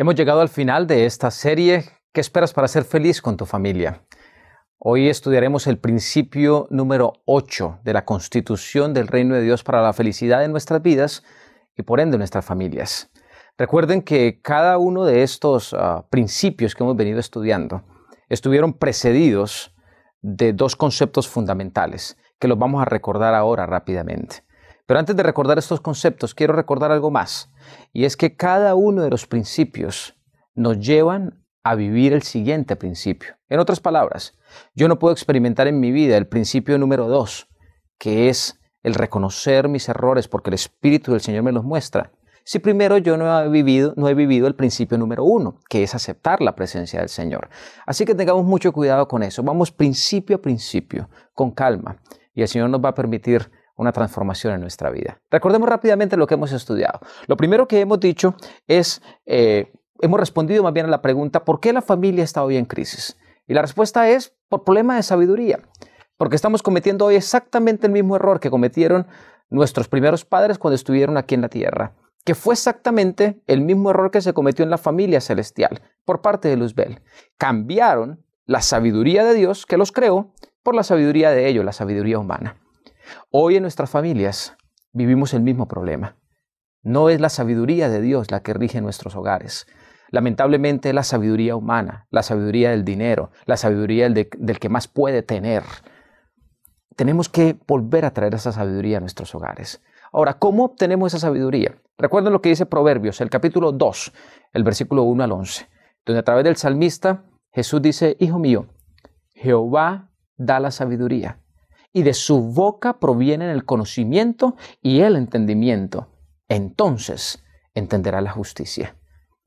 Hemos llegado al final de esta serie. ¿Qué esperas para ser feliz con tu familia? Hoy estudiaremos el principio número 8 de la constitución del reino de Dios para la felicidad de nuestras vidas y por ende nuestras familias. Recuerden que cada uno de estos ah, principios que hemos venido estudiando estuvieron precedidos de dos conceptos fundamentales que los vamos a recordar ahora rápidamente. Pero antes de recordar estos conceptos, quiero recordar algo más, y es que cada uno de los principios nos llevan a vivir el siguiente principio. En otras palabras, yo no puedo experimentar en mi vida el principio número dos, que es el reconocer mis errores porque el Espíritu del Señor me los muestra. Si primero yo no he vivido, no he vivido el principio número uno, que es aceptar la presencia del Señor. Así que tengamos mucho cuidado con eso. Vamos principio a principio, con calma, y el Señor nos va a permitir una transformación en nuestra vida. Recordemos rápidamente lo que hemos estudiado. Lo primero que hemos dicho es, eh, hemos respondido más bien a la pregunta, ¿por qué la familia está hoy en crisis? Y la respuesta es por problema de sabiduría, porque estamos cometiendo hoy exactamente el mismo error que cometieron nuestros primeros padres cuando estuvieron aquí en la tierra, que fue exactamente el mismo error que se cometió en la familia celestial por parte de Luzbel. Cambiaron la sabiduría de Dios que los creó por la sabiduría de ellos, la sabiduría humana. Hoy en nuestras familias vivimos el mismo problema. No es la sabiduría de Dios la que rige nuestros hogares. Lamentablemente es la sabiduría humana, la sabiduría del dinero, la sabiduría del, del, que más puede tener. Tenemos que volver a traer esa sabiduría a nuestros hogares. Ahora, ¿cómo obtenemos esa sabiduría? Recuerden lo que dice Proverbios, el capítulo 2, el versículo 1 al 11, donde a través del salmista Jesús dice, Hijo mío, Jehová da la sabiduría y de su boca provienen el conocimiento y el entendimiento. Entonces entenderá la justicia.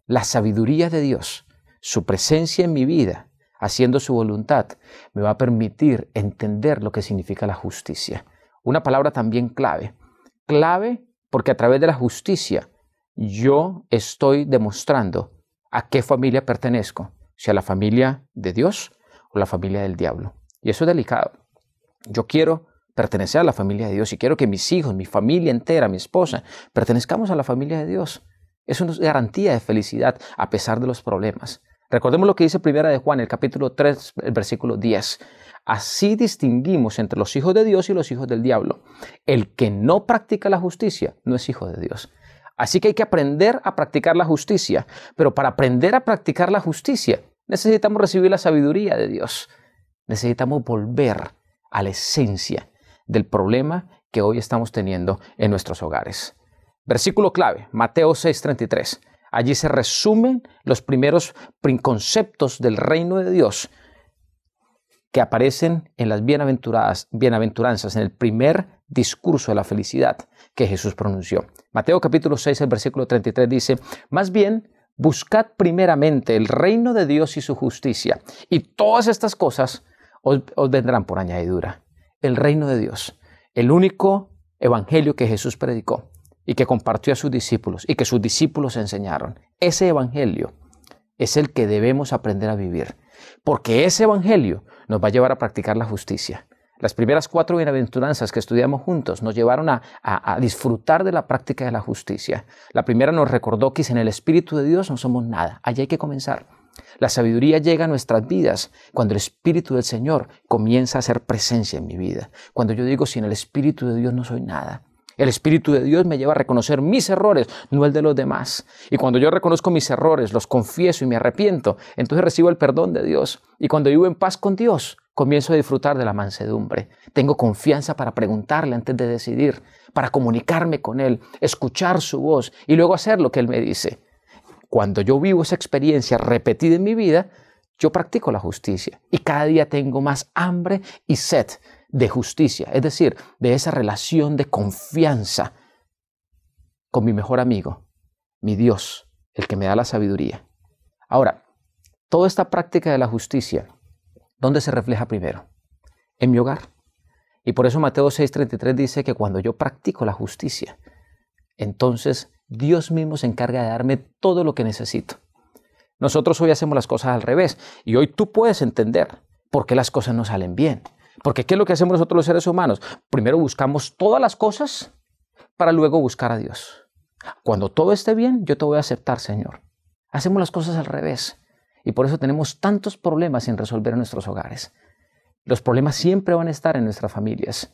La sabiduría de Dios, su presencia en mi vida, haciendo su voluntad, me va a permitir entender lo que significa la justicia. Una palabra también clave. Clave porque a través de la justicia yo estoy demostrando a qué familia pertenezco, si a la familia de Dios o la familia del diablo. Y eso es delicado. Yo quiero pertenecer a la familia de Dios y quiero que mis hijos, mi familia entera, mi esposa, pertenezcamos a la familia de Dios. Es una garantía de felicidad a pesar de los problemas. Recordemos lo que dice Primera de Juan, el capítulo 3, el versículo 10. Así distinguimos entre los hijos de Dios y los hijos del diablo. El que no practica la justicia no es hijo de Dios. Así que hay que aprender a practicar la justicia. Pero para aprender a practicar la justicia necesitamos recibir la sabiduría de Dios. Necesitamos volver a la esencia del problema que hoy estamos teniendo en nuestros hogares. Versículo clave, Mateo 6:33. Allí se resumen los primeros conceptos del reino de Dios que aparecen en las bienaventuranzas, en el primer discurso de la felicidad que Jesús pronunció. Mateo capítulo 6, el versículo 33 dice, más bien, buscad primeramente el reino de Dios y su justicia, y todas estas cosas os, vendrán por añadidura. El reino de Dios, el único evangelio que Jesús predicó y que compartió a sus discípulos y que sus discípulos enseñaron. Ese evangelio es el que debemos aprender a vivir, porque ese evangelio nos va a llevar a practicar la justicia. Las primeras cuatro bienaventuranzas que estudiamos juntos nos llevaron a, disfrutar de la práctica de la justicia. La primera nos recordó que sin el Espíritu de Dios no somos nada. Allí hay que comenzar. La sabiduría llega a nuestras vidas cuando el Espíritu del Señor comienza a hacer presencia en mi vida. Cuando yo digo, sin el Espíritu de Dios no soy nada. El Espíritu de Dios me lleva a reconocer mis errores, no el de los demás. Y cuando yo reconozco mis errores, los confieso y me arrepiento, entonces recibo el perdón de Dios. Y cuando vivo en paz con Dios, comienzo a disfrutar de la mansedumbre. Tengo confianza para preguntarle antes de decidir, para comunicarme con Él, escuchar su voz y luego hacer lo que Él me dice. Cuando yo vivo esa experiencia repetida en mi vida, yo practico la justicia y cada día tengo más hambre y sed de justicia, es decir, de esa relación de confianza con mi mejor amigo, mi Dios, el que me da la sabiduría. Ahora, toda esta práctica de la justicia, ¿dónde se refleja primero? En mi hogar. Y por eso Mateo 6:33 dice que cuando yo practico la justicia, entonces Dios mismo se encarga de darme todo lo que necesito. Nosotros hoy hacemos las cosas al revés y hoy tú puedes entender por qué las cosas no salen bien. Porque ¿qué es lo que hacemos nosotros los seres humanos? Primero buscamos todas las cosas para luego buscar a Dios. Cuando todo esté bien, yo te voy a aceptar, Señor. Hacemos las cosas al revés y por eso tenemos tantos problemas sin resolver en nuestros hogares. Los problemas siempre van a estar en nuestras familias,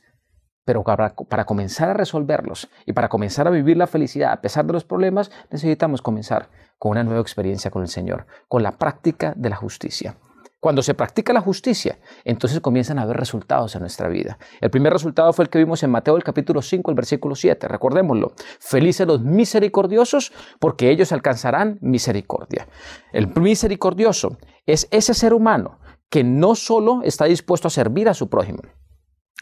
pero para, para, comenzar a resolverlos y para comenzar a vivir la felicidad a pesar de los problemas, necesitamos comenzar con una nueva experiencia con el Señor, con la práctica de la justicia. Cuando se practica la justicia, entonces comienzan a haber resultados en nuestra vida. El primer resultado fue el que vimos en Mateo el capítulo 5, el versículo 7. Recordémoslo. Felices los misericordiosos, porque ellos alcanzarán misericordia. El misericordioso es ese ser humano que no solo está dispuesto a servir a su prójimo.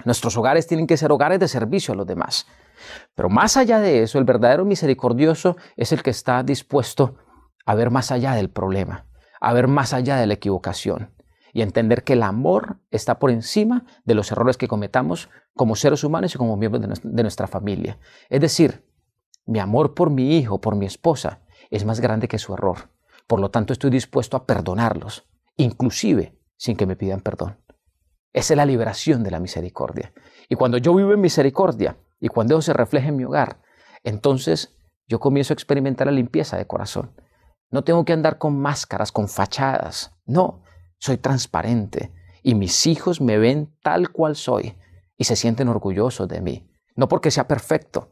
Nuestros hogares tienen que ser hogares de servicio a los demás. Pero más allá de eso, el verdadero misericordioso es el que está dispuesto a ver más allá del problema a ver más allá de la equivocación y entender que el amor está por encima de los errores que cometamos como seres humanos y como miembros de nuestra familia. Es decir, mi amor por mi hijo, por mi esposa, es más grande que su error. Por lo tanto, estoy dispuesto a perdonarlos, inclusive sin que me pidan perdón. Esa es la liberación de la misericordia. Y cuando yo vivo en misericordia y cuando eso se refleja en mi hogar, entonces yo comienzo a experimentar la limpieza de corazón no tengo que andar con máscaras, con fachadas. No, soy transparente y mis hijos me ven tal cual soy y se sienten orgullosos de mí. No porque sea perfecto,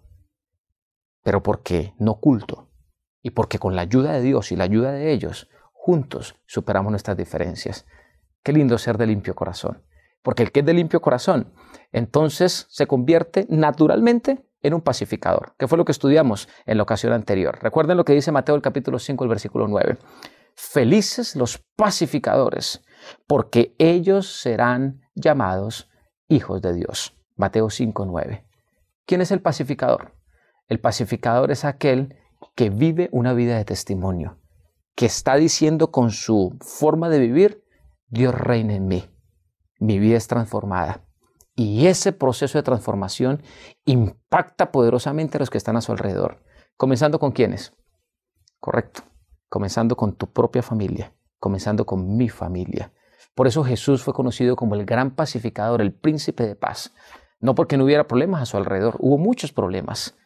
pero porque no oculto y porque con la ayuda de Dios y la ayuda de ellos, juntos superamos nuestras diferencias. Qué lindo ser de limpio corazón. Porque el que es de limpio corazón, entonces se convierte naturalmente en un pacificador, que fue lo que estudiamos en la ocasión anterior. Recuerden lo que dice Mateo capítulo 5, el versículo 9. Felices los pacificadores, porque ellos serán llamados hijos de Dios. Mateo 5, 9. ¿Quién es el pacificador? El pacificador es aquel que vive una vida de testimonio, que está diciendo con su forma de vivir, Dios reina en mí, mi vida es transformada. Y ese proceso de transformación impacta poderosamente a los que están a su alrededor. Comenzando con quiénes? Correcto. Comenzando con tu propia familia. Comenzando con mi familia. Por eso Jesús fue conocido como el gran pacificador, el príncipe de paz. No porque no hubiera problemas a su alrededor, hubo muchos problemas.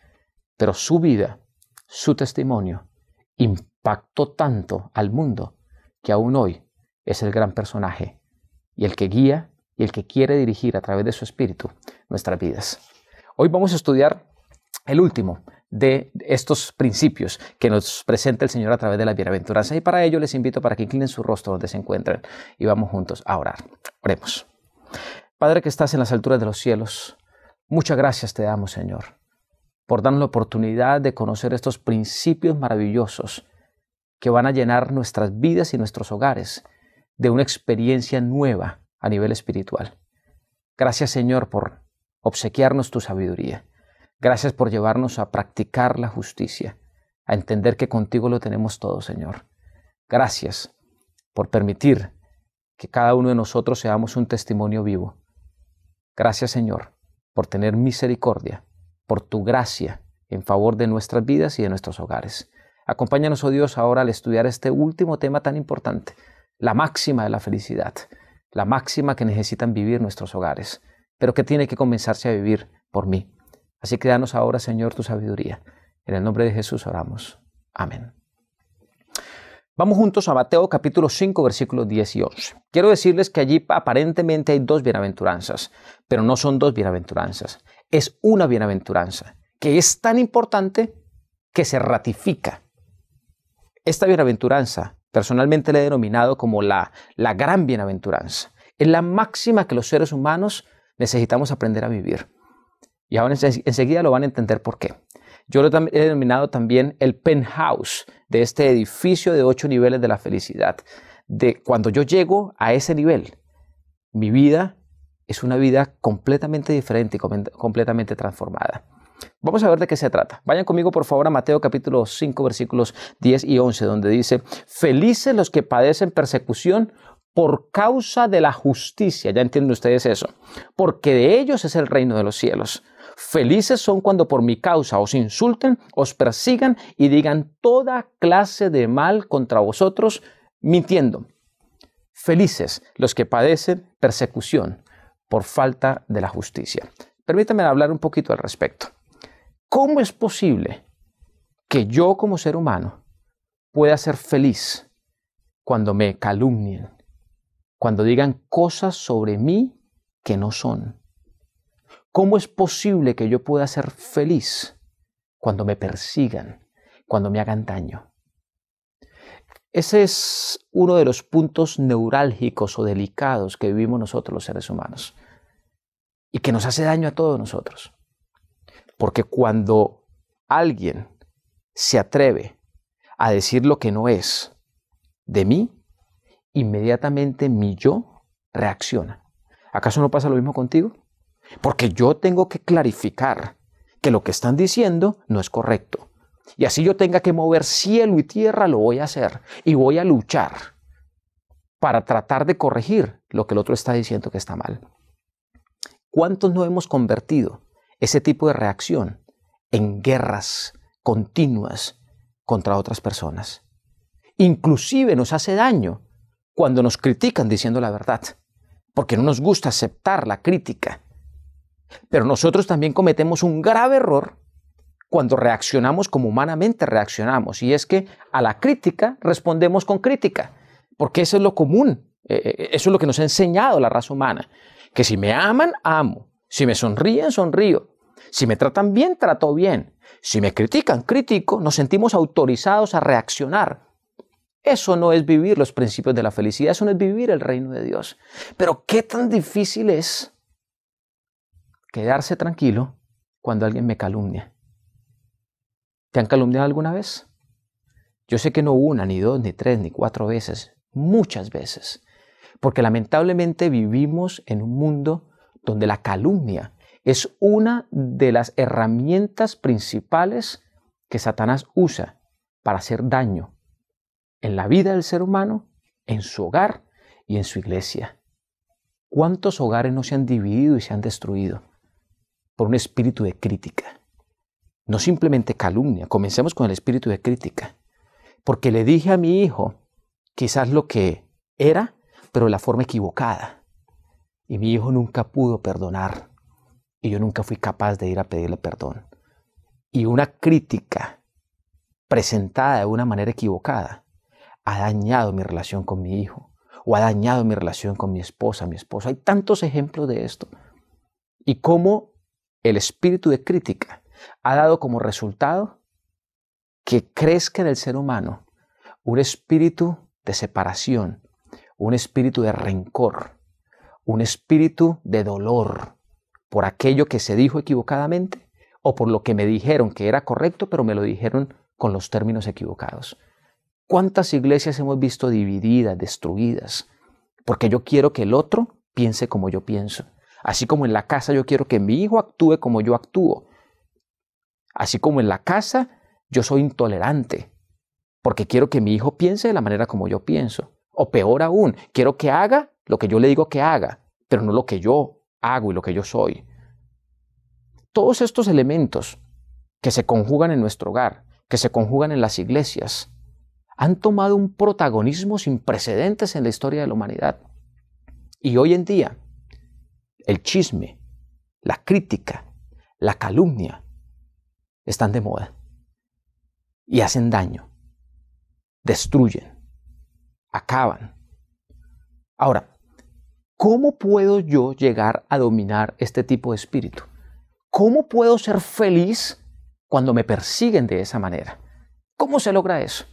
Pero su vida, su testimonio, impactó tanto al mundo que aún hoy es el gran personaje y el que guía y el que quiere dirigir a través de su espíritu nuestras vidas. Hoy vamos a estudiar el último de estos principios que nos presenta el Señor a través de la bienaventuranza y para ello les invito para que inclinen su rostro donde se encuentren y vamos juntos a orar. Oremos. Padre que estás en las alturas de los cielos, muchas gracias te damos Señor por darnos la oportunidad de conocer estos principios maravillosos que van a llenar nuestras vidas y nuestros hogares de una experiencia nueva a nivel espiritual. Gracias Señor por obsequiarnos tu sabiduría. Gracias por llevarnos a practicar la justicia, a entender que contigo lo tenemos todo, Señor. Gracias por permitir que cada uno de nosotros seamos un testimonio vivo. Gracias, Señor, por tener misericordia, por tu gracia en favor de nuestras vidas y de nuestros hogares. Acompáñanos, oh Dios, ahora al estudiar este último tema tan importante, la máxima de la felicidad la máxima que necesitan vivir nuestros hogares, pero que tiene que comenzarse a vivir por mí. Así que danos ahora, Señor, tu sabiduría. En el nombre de Jesús oramos. Amén. Vamos juntos a Mateo capítulo 5 versículos 10 y 11. Quiero decirles que allí aparentemente hay dos bienaventuranzas, pero no son dos bienaventuranzas. Es una bienaventuranza que es tan importante que se ratifica. Esta bienaventuranza Personalmente le he denominado como la, la gran bienaventuranza. Es la máxima que los seres humanos necesitamos aprender a vivir. Y ahora enseguida lo van a entender por qué. Yo lo he denominado también el penthouse de este edificio de ocho niveles de la felicidad. De cuando yo llego a ese nivel, mi vida es una vida completamente diferente y completamente transformada. Vamos a ver de qué se trata. Vayan conmigo por favor a Mateo capítulo 5 versículos 10 y 11 donde dice, felices los que padecen persecución por causa de la justicia. Ya entienden ustedes eso. Porque de ellos es el reino de los cielos. Felices son cuando por mi causa os insulten, os persigan y digan toda clase de mal contra vosotros mintiendo. Felices los que padecen persecución por falta de la justicia. Permítame hablar un poquito al respecto. ¿Cómo es posible que yo como ser humano pueda ser feliz cuando me calumnien, cuando digan cosas sobre mí que no son? ¿Cómo es posible que yo pueda ser feliz cuando me persigan, cuando me hagan daño? Ese es uno de los puntos neurálgicos o delicados que vivimos nosotros los seres humanos y que nos hace daño a todos nosotros. Porque cuando alguien se atreve a decir lo que no es de mí, inmediatamente mi yo reacciona. ¿Acaso no pasa lo mismo contigo? Porque yo tengo que clarificar que lo que están diciendo no es correcto. Y así yo tenga que mover cielo y tierra, lo voy a hacer. Y voy a luchar para tratar de corregir lo que el otro está diciendo que está mal. ¿Cuántos no hemos convertido ese tipo de reacción en guerras continuas contra otras personas? Inclusive nos hace daño cuando nos critican diciendo la verdad, porque no nos gusta aceptar la crítica. Pero nosotros también cometemos un grave error cuando reaccionamos como humanamente reaccionamos. Y es que a la crítica respondemos con crítica, porque eso es lo común, eh, eh, eso es lo que nos ha enseñado la raza humana, que si me aman, amo, si me sonríen, sonrío, si me tratan bien, trato bien, si me critican, critico, nos sentimos autorizados a reaccionar. Eso no es vivir los principios de la felicidad, eso no es vivir el reino de Dios. Pero qué tan difícil es quedarse tranquilo cuando alguien me calumnia ¿Te han calumniado alguna vez? Yo sé que no una, ni dos, ni tres, ni cuatro veces, muchas veces. Porque lamentablemente vivimos en un mundo donde la calumnia es una de las herramientas principales que Satanás usa para hacer daño en la vida del ser humano, en su hogar y en su iglesia. ¿Cuántos hogares no se han dividido y se han destruido por un espíritu de crítica? no simplemente calumnia, comencemos con el espíritu de crítica, porque le dije a mi hijo quizás lo que era, pero de la forma equivocada. Y mi hijo nunca pudo perdonar, y yo nunca fui capaz de ir a pedirle perdón. Y una crítica presentada de una manera equivocada ha dañado mi relación con mi hijo, o ha dañado mi relación con mi esposa, mi esposo. Hay tantos ejemplos de esto. Y cómo el espíritu de crítica ha dado como resultado que crezca en el ser humano un espíritu de separación, un espíritu de rencor, un espíritu de dolor por aquello que se dijo equivocadamente o por lo que me dijeron que era correcto, pero me lo dijeron con los términos equivocados. ¿Cuántas iglesias hemos visto divididas, destruidas? Porque yo quiero que el otro piense como yo pienso. Así como en la casa yo quiero que mi hijo actúe como yo actúo. Así como en la casa, yo soy intolerante, porque quiero que mi hijo piense de la manera como yo pienso. O peor aún, quiero que haga lo que yo le digo que haga, pero no lo que yo hago y lo que yo soy. Todos estos elementos que se conjugan en nuestro hogar, que se conjugan en las iglesias, han tomado un protagonismo sin precedentes en la historia de la humanidad. Y hoy en día, el chisme, la crítica, la calumnia, están de moda y hacen daño, destruyen, acaban. Ahora, ¿cómo puedo yo llegar a dominar este tipo de espíritu? ¿Cómo puedo ser feliz cuando me persiguen de esa manera? ¿Cómo se logra eso?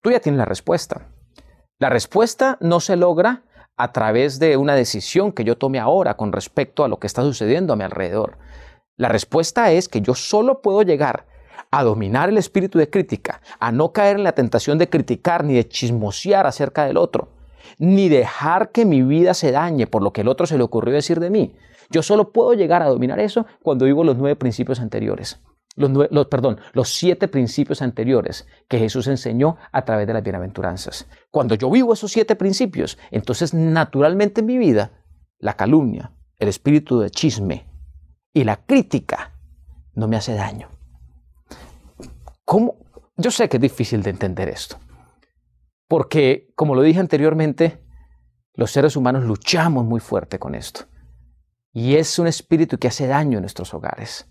Tú ya tienes la respuesta. La respuesta no se logra a través de una decisión que yo tome ahora con respecto a lo que está sucediendo a mi alrededor. La respuesta es que yo solo puedo llegar a dominar el espíritu de crítica, a no caer en la tentación de criticar ni de chismosear acerca del otro, ni dejar que mi vida se dañe por lo que el otro se le ocurrió decir de mí. Yo solo puedo llegar a dominar eso cuando vivo los nueve principios anteriores. Los, perdón, los siete principios anteriores que Jesús enseñó a través de las bienaventuranzas. Cuando yo vivo esos siete principios, entonces naturalmente en mi vida la calumnia, el espíritu de chisme, y la crítica no me hace daño. ¿Cómo? Yo sé que es difícil de entender esto, Porque, como lo dije anteriormente, los seres humanos luchamos muy fuerte con esto. Y es un espíritu que hace daño en nuestros hogares.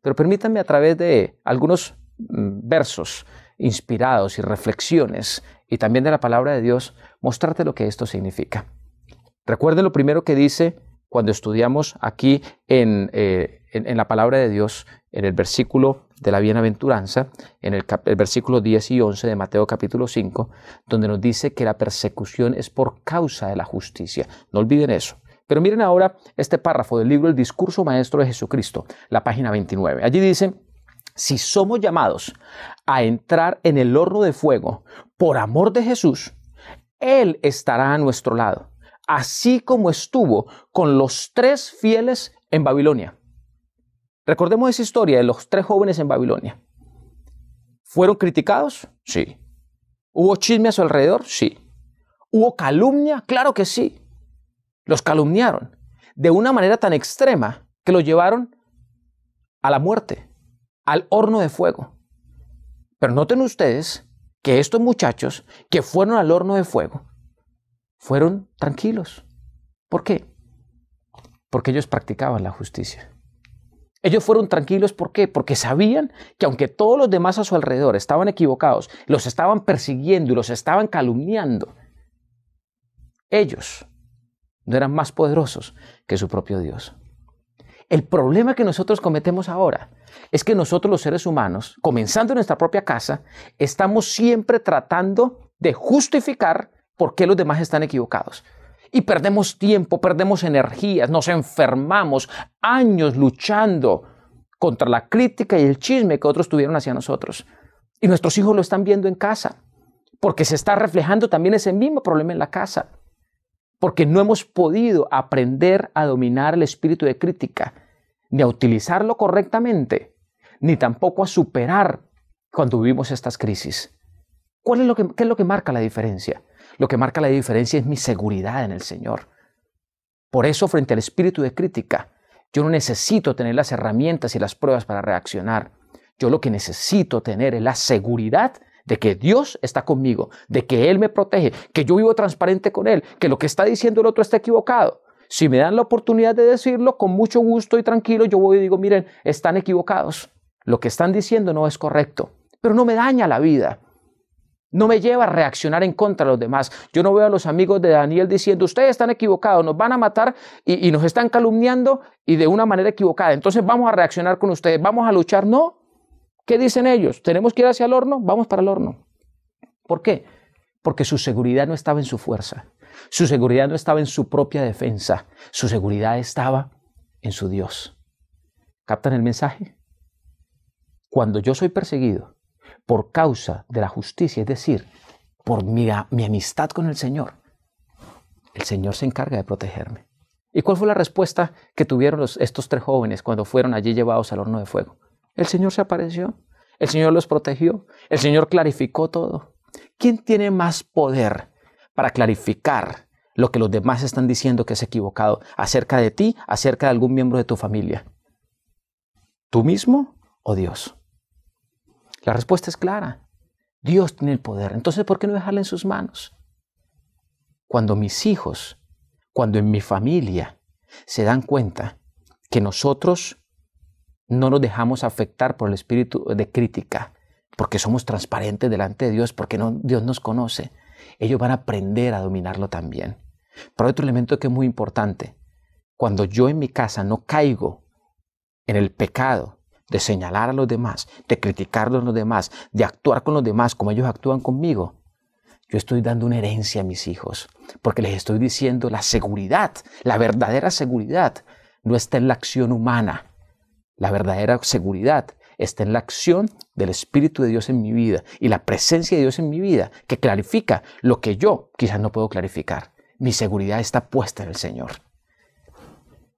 Pero permítanme a través de algunos mm, versos inspirados y reflexiones y también de la palabra de Dios, mostrarte lo que esto significa. Recuerde lo primero que dice cuando estudiamos aquí en, eh, en, la palabra de Dios, en el versículo de la bienaventuranza, en el, versículo 10 y 11 de Mateo capítulo 5, donde nos dice que la persecución es por causa de la justicia. No olviden eso. Pero miren ahora este párrafo del libro El discurso maestro de Jesucristo, la página 29. Allí dice, si somos llamados a entrar en el horno de fuego por amor de Jesús, Él estará a nuestro lado, así como estuvo con los tres fieles en Babilonia. Recordemos esa historia de los tres jóvenes en Babilonia. ¿Fueron criticados? Sí. ¿Hubo chisme a su alrededor? Sí. ¿Hubo calumnia? Claro que sí. Los calumniaron de una manera tan extrema que los llevaron a la muerte al horno de fuego. Pero noten ustedes que estos muchachos que fueron al horno de fuego fueron tranquilos. ¿Por qué? Porque ellos practicaban la justicia. Ellos fueron tranquilos, ¿por qué? Porque sabían que aunque todos los demás a su alrededor estaban equivocados, los estaban persiguiendo y los estaban calumniando, ellos no eran más poderosos que su propio Dios. El problema que nosotros cometemos ahora es que nosotros los seres humanos, comenzando en nuestra propia casa, estamos siempre tratando de justificar por qué los demás están equivocados. Y perdemos tiempo, perdemos energías, nos enfermamos años luchando contra la crítica y el chisme que otros tuvieron hacia nosotros. Y nuestros hijos lo están viendo en casa, porque se está reflejando también ese mismo problema en la casa, porque no hemos podido aprender a dominar el espíritu de crítica ni a utilizarlo correctamente, ni tampoco a superar cuando vivimos estas crisis. ¿Cuál es lo que, ¿Qué es lo que marca la diferencia? Lo que marca la diferencia es mi seguridad en el Señor. Por eso, frente al espíritu de crítica, yo no necesito tener las herramientas y las pruebas para reaccionar. Yo lo que necesito tener es la seguridad de que Dios está conmigo, de que Él me protege, que yo vivo transparente con Él, que lo que está diciendo el otro está equivocado. Si me dan la oportunidad de decirlo, con mucho gusto y tranquilo, yo voy y digo, miren, están equivocados. Lo que están diciendo no es correcto, pero no me daña la vida. No me lleva a reaccionar en contra de los demás. Yo no veo a los amigos de Daniel diciendo, ustedes están equivocados, nos van a matar y, y nos están calumniando y de una manera equivocada. Entonces vamos a reaccionar con ustedes, vamos a luchar. No. ¿Qué dicen ellos? ¿Tenemos que ir hacia el horno? Vamos para el horno. ¿Por qué? Porque su seguridad no estaba en su fuerza. Su seguridad no estaba en su propia defensa, su seguridad estaba en su Dios. ¿Captan el mensaje? Cuando yo soy perseguido por causa de la justicia, es decir, por mi, amistad con el Señor, el Señor se encarga de protegerme. ¿Y cuál fue la respuesta que tuvieron estos tres jóvenes cuando fueron allí llevados al horno de fuego? El Señor se apareció, el Señor los protegió, el Señor clarificó todo. ¿Quién tiene más poder para clarificar lo que los demás están diciendo que es equivocado acerca de ti, acerca de algún miembro de tu familia? ¿Tú mismo o Dios? La respuesta es clara. Dios tiene el poder. Entonces, ¿por qué no dejarle en sus manos? Cuando mis hijos, cuando en mi familia se dan cuenta que nosotros no nos dejamos afectar por el espíritu de crítica, porque somos transparentes delante de Dios, porque Dios nos conoce, ellos van a aprender a dominarlo también. Pero otro elemento que es muy importante. Cuando yo en mi casa no caigo en el pecado de señalar a los demás, de criticar a los demás, de actuar con los demás como ellos actúan conmigo, yo estoy dando una herencia a mis hijos, porque les estoy diciendo la seguridad, la verdadera seguridad, no está en la acción humana. La verdadera seguridad está en la acción del Espíritu de Dios en mi vida y la presencia de Dios en mi vida que clarifica lo que yo quizás no puedo clarificar. Mi seguridad está puesta en el Señor.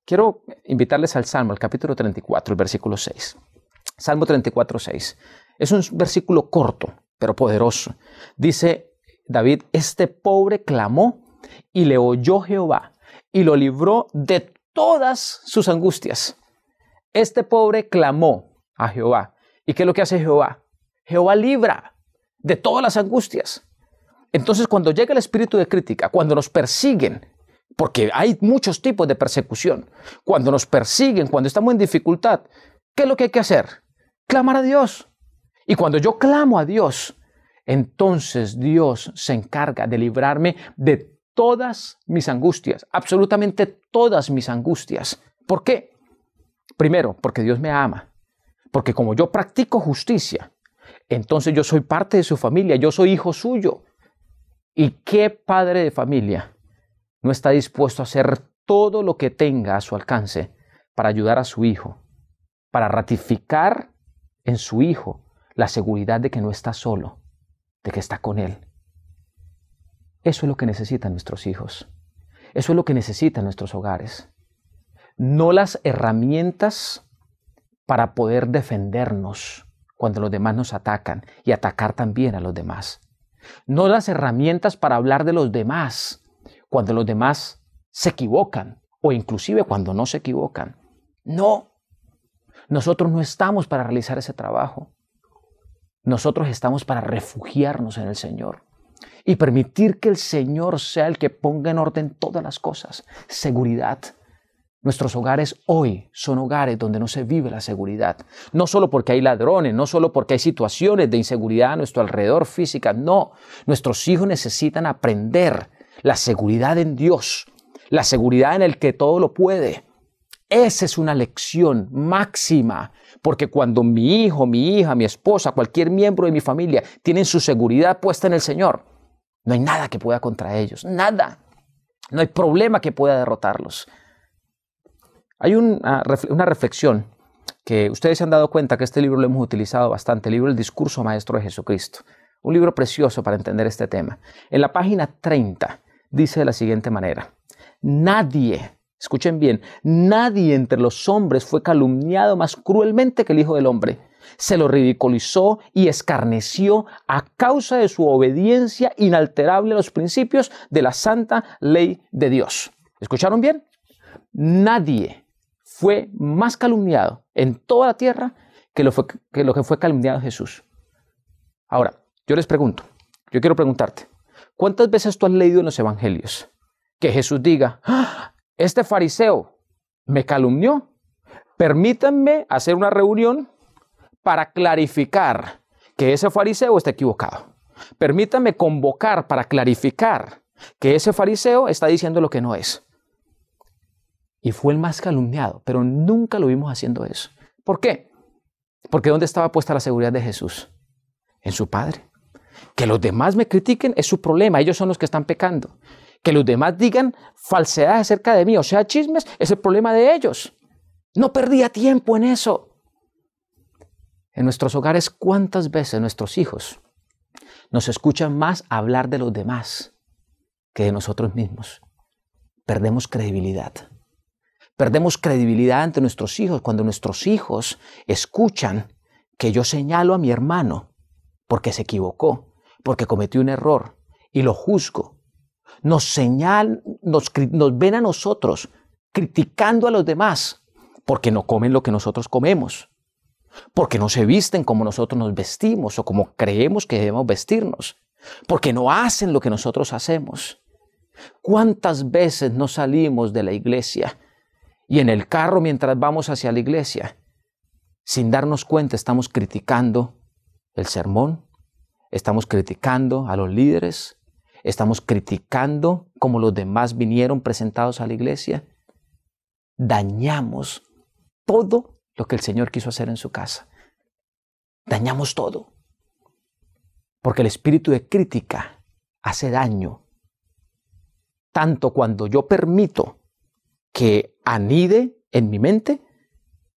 Quiero invitarles al Salmo, al capítulo 34, el versículo 6. Salmo 34, 6. Es un versículo corto, pero poderoso. Dice David, este pobre clamó y le oyó Jehová y lo libró de todas sus angustias. Este pobre clamó a Jehová. ¿Y qué es lo que hace Jehová? Jehová libra de todas las angustias. Entonces cuando llega el espíritu de crítica, cuando nos persiguen, porque hay muchos tipos de persecución, cuando nos persiguen, cuando estamos en dificultad, ¿qué es lo que hay que hacer? Clamar a Dios. Y cuando yo clamo a Dios, entonces Dios se encarga de librarme de todas mis angustias, absolutamente todas mis angustias. ¿Por qué? Primero, porque Dios me ama, porque como yo practico justicia, entonces yo soy parte de su familia, yo soy hijo suyo. ¿Y qué padre de familia no está dispuesto a hacer todo lo que tenga a su alcance para ayudar a su hijo, para ratificar en su hijo la seguridad de que no está solo, de que está con él? Eso es lo que necesitan nuestros hijos. Eso es lo que necesitan nuestros hogares. No las herramientas para poder defendernos cuando los demás nos atacan y atacar también a los demás. No las herramientas para hablar de los demás cuando los demás se equivocan o inclusive cuando no se equivocan. No, nosotros no estamos para realizar ese trabajo. Nosotros estamos para refugiarnos en el Señor y permitir que el Señor sea el que ponga en orden todas las cosas. Seguridad, Nuestros hogares hoy son hogares donde no se vive la seguridad. No solo porque hay ladrones, no solo porque hay situaciones de inseguridad a nuestro alrededor física, no. Nuestros hijos necesitan aprender la seguridad en Dios, la seguridad en el que todo lo puede. Esa es una lección máxima, porque cuando mi hijo, mi hija, mi esposa, cualquier miembro de mi familia tienen su seguridad puesta en el Señor, no hay nada que pueda contra ellos, nada. No hay problema que pueda derrotarlos. Hay una, reflexión que ustedes se han dado cuenta que este libro lo hemos utilizado bastante, el libro El Discurso Maestro de Jesucristo. Un libro precioso para entender este tema. En la página 30 dice de la siguiente manera, nadie, escuchen bien, nadie entre los hombres fue calumniado más cruelmente que el Hijo del Hombre. Se lo ridiculizó y escarneció a causa de su obediencia inalterable a los principios de la santa ley de Dios. ¿Escucharon bien? Nadie fue más calumniado en toda la tierra que lo, que, fue calumniado Jesús. Ahora, yo les pregunto, yo quiero preguntarte, ¿cuántas veces tú has leído en los evangelios que Jesús diga, ¡Ah! Este fariseo me calumnió? Permítanme hacer una reunión para clarificar que ese fariseo está equivocado. Permítanme convocar para clarificar que ese fariseo está diciendo lo que no es y fue el más calumniado, pero nunca lo vimos haciendo eso. ¿Por qué? Porque ¿dónde estaba puesta la seguridad de Jesús? En su Padre. Que los demás me critiquen es su problema, ellos son los que están pecando. Que los demás digan falsedades acerca de mí, o sea, chismes, es el problema de ellos. No perdía tiempo en eso. En nuestros hogares, ¿cuántas veces nuestros hijos nos escuchan más hablar de los demás que de nosotros mismos? Perdemos credibilidad. Perdemos credibilidad ante nuestros hijos cuando nuestros hijos escuchan que yo señalo a mi hermano porque se equivocó, porque cometió un error y lo juzgo. Nos señalan, nos, ven a nosotros criticando a los demás porque no comen lo que nosotros comemos, porque no se visten como nosotros nos vestimos o como creemos que debemos vestirnos, porque no hacen lo que nosotros hacemos. ¿Cuántas veces no salimos de la iglesia y en el carro mientras vamos hacia la iglesia, sin darnos cuenta estamos criticando el sermón, estamos criticando a los líderes, estamos criticando cómo los demás vinieron presentados a la iglesia. Dañamos todo lo que el Señor quiso hacer en su casa. Dañamos todo. Porque el espíritu de crítica hace daño. Tanto cuando yo permito que anide en mi mente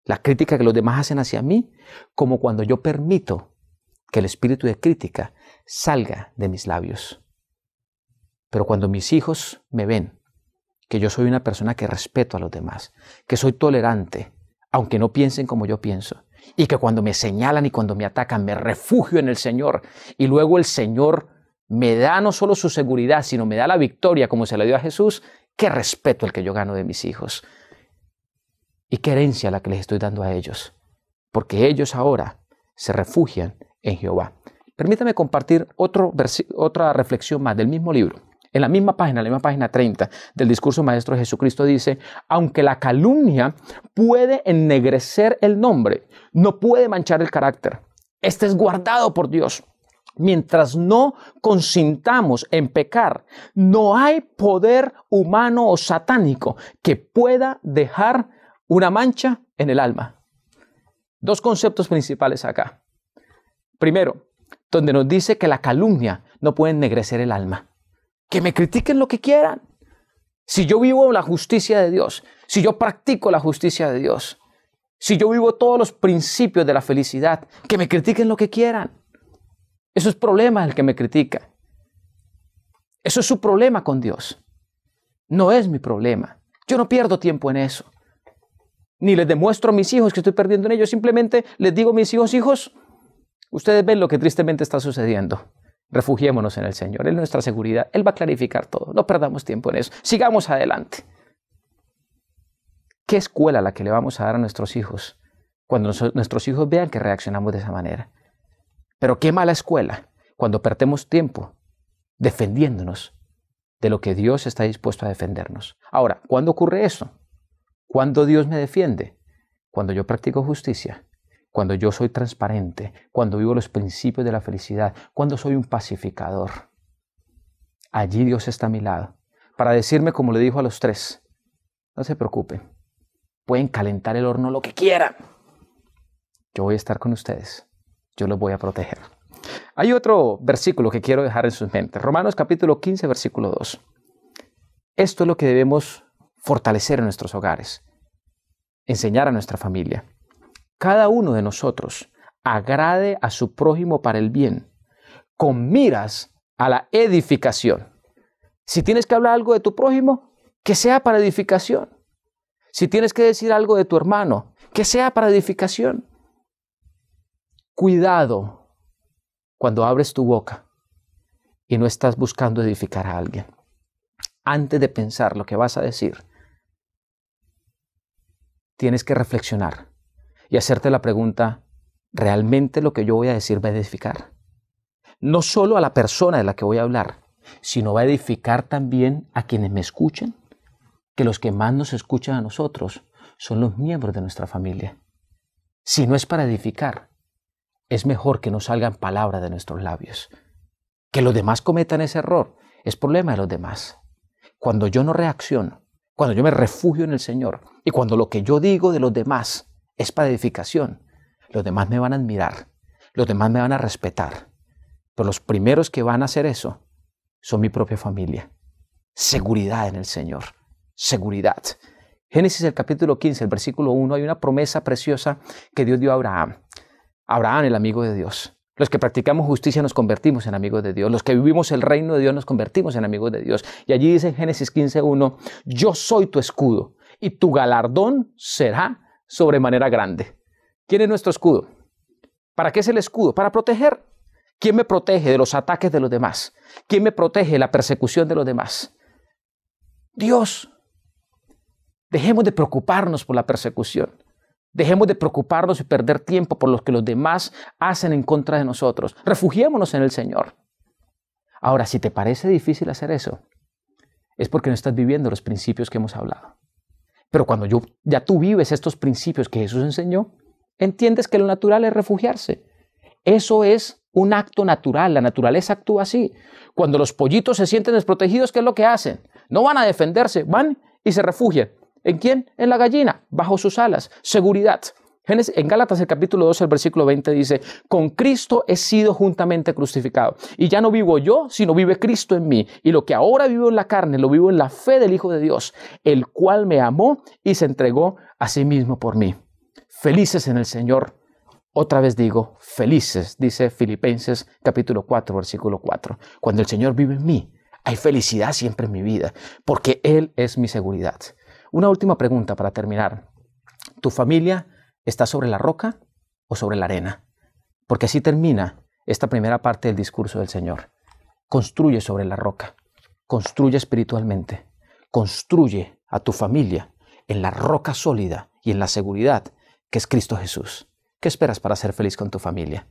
la crítica que los demás hacen hacia mí, como cuando yo permito que el espíritu de crítica salga de mis labios. Pero cuando mis hijos me ven que yo soy una persona que respeto a los demás, que soy tolerante, aunque no piensen como yo pienso, y que cuando me señalan y cuando me atacan me refugio en el Señor, y luego el Señor me da no solo su seguridad, sino me da la victoria como se le dio a Jesús, qué respeto el que yo gano de mis hijos y qué herencia la que les estoy dando a ellos, porque ellos ahora se refugian en Jehová. Permítame compartir otro otra reflexión más del mismo libro. En la misma página, en la misma página 30 del discurso maestro Jesucristo dice, aunque la calumnia puede ennegrecer el nombre, no puede manchar el carácter. Este es guardado por Dios. Mientras no consintamos en pecar, no hay poder humano o satánico que pueda dejar una mancha en el alma. Dos conceptos principales acá. Primero, donde nos dice que la calumnia no puede ennegrecer el alma que me critiquen lo que quieran. Si yo vivo la justicia de Dios, si yo practico la justicia de Dios, si yo vivo todos los principios de la felicidad, que me critiquen lo que quieran. Eso es problema del que me critica. Eso es su problema con Dios. No es mi problema. Yo no pierdo tiempo en eso. Ni les demuestro a mis hijos que estoy perdiendo en ellos. Simplemente les digo a mis hijos, hijos, ustedes ven lo que tristemente está sucediendo. Refugiémonos en el Señor, en nuestra seguridad. Él va a clarificar todo. No perdamos tiempo en eso. Sigamos adelante. ¿Qué escuela la que le vamos a dar a nuestros hijos cuando nuestros hijos vean que reaccionamos de esa manera? Pero qué mala escuela cuando perdemos tiempo defendiéndonos de lo que Dios está dispuesto a defendernos. Ahora, ¿cuándo ocurre eso? ¿Cuándo Dios me defiende? Cuando yo practico justicia, cuando yo soy transparente, cuando vivo los principios de la felicidad, cuando soy un pacificador. Allí Dios está a mi lado, para decirme como le dijo a los tres, no se preocupen, pueden calentar el horno lo que quieran. Yo voy a estar con ustedes, yo los voy a proteger. Hay otro versículo que quiero dejar en sus mentes, Romanos capítulo 15, versículo 2. Esto es lo que debemos fortalecer en nuestros hogares, enseñar a nuestra familia cada uno de nosotros agrade a su prójimo para el bien, con miras a la edificación. Si tienes que hablar algo de tu prójimo, que sea para edificación. Si tienes que decir algo de tu hermano, que sea para edificación. Cuidado cuando abres tu boca y no estás buscando edificar a alguien. Antes de pensar lo que vas a decir, tienes que reflexionar y hacerte la pregunta, ¿realmente lo que yo voy a decir va a edificar? No solo a la persona de la que voy a hablar, sino va a edificar también a quienes me escuchen, que los que más nos escuchan a nosotros son los miembros de nuestra familia. Si no es para edificar, es mejor que no salgan palabras de nuestros labios. Que los demás cometan ese error es problema de los demás. Cuando yo no reacciono, cuando yo me refugio en el Señor y cuando lo que yo digo de los demás es para edificación. Los demás me van a admirar, los demás me van a respetar. Pero los primeros que van a hacer eso son mi propia familia. Seguridad en el Señor, seguridad. Génesis el capítulo 15, el versículo 1, hay una promesa preciosa que Dios dio a Abraham. Abraham, el amigo de Dios. Los que practicamos justicia nos convertimos en amigos de Dios. Los que vivimos el reino de Dios nos convertimos en amigos de Dios. Y allí dice en Génesis 1, yo soy tu escudo y tu galardón será sobremanera grande. ¿Quién es nuestro escudo? ¿Para qué es el escudo? Para proteger. ¿Quién me protege de los ataques de los demás? ¿Quién me protege de la persecución de los demás? Dios. Dejemos de preocuparnos por la persecución. Dejemos de preocuparnos y perder tiempo por lo que los demás hacen en contra de nosotros. Refugiémonos en el Señor. Ahora, si te parece difícil hacer eso, es porque no estás viviendo los principios que hemos hablado. Pero cuando yo, ya tú vives estos principios que Jesús enseñó, entiendes que lo natural es refugiarse. Eso es un acto natural, la naturaleza actúa así. Cuando los pollitos se sienten desprotegidos, ¿qué es lo que hacen? No van a defenderse, van y se refugian. ¿En quién? En la gallina, bajo sus alas. Seguridad. En Gálatas el capítulo 2, el versículo 20 dice, con Cristo he sido juntamente crucificado. Y ya no vivo yo, sino vive Cristo en mí. Y lo que ahora vivo en la carne, lo vivo en la fe del Hijo de Dios, el cual me amó y se entregó a sí mismo por mí. Felices en el Señor. Otra vez digo, felices, dice Filipenses capítulo 4, versículo 4. Cuando el Señor vive en mí, hay felicidad siempre en mi vida, porque Él es mi seguridad. Una última pregunta para terminar. ¿Tu familia ¿Está sobre la roca o sobre la arena? Porque así termina esta primera parte del discurso del Señor. Construye sobre la roca, construye espiritualmente, construye a tu familia en la roca sólida y en la seguridad que es Cristo Jesús. ¿Qué esperas para ser feliz con tu familia?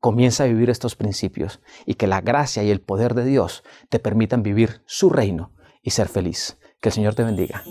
Comienza a vivir estos principios y que la gracia y el poder de Dios te permitan vivir su reino y ser feliz. Que el Señor te bendiga.